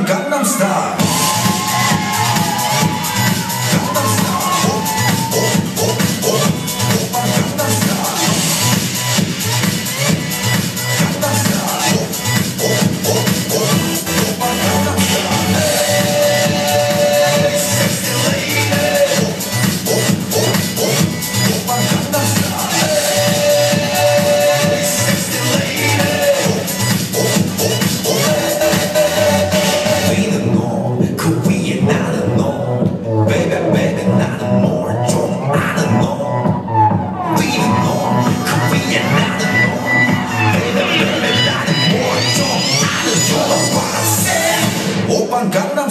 Gangnam Style. on Gangnam